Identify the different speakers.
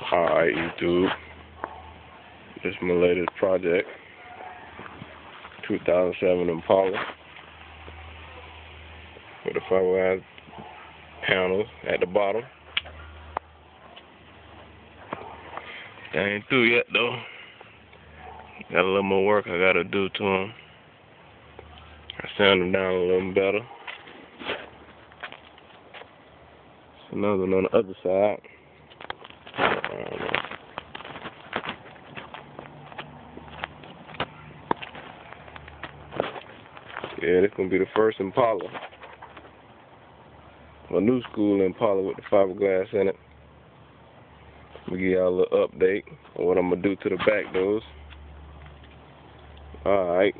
Speaker 1: Alright, YouTube. This is my latest project. 2007 Impala. With the fiberglass panels at the bottom. I ain't through yet though. Got a little more work I gotta do to them. I sound them down a little better. Another one on the other side. Yeah, this gonna be the first Impala. A new school Impala with the fiberglass in it. We give y'all a little update on what I'm gonna do to the back doors. Alright.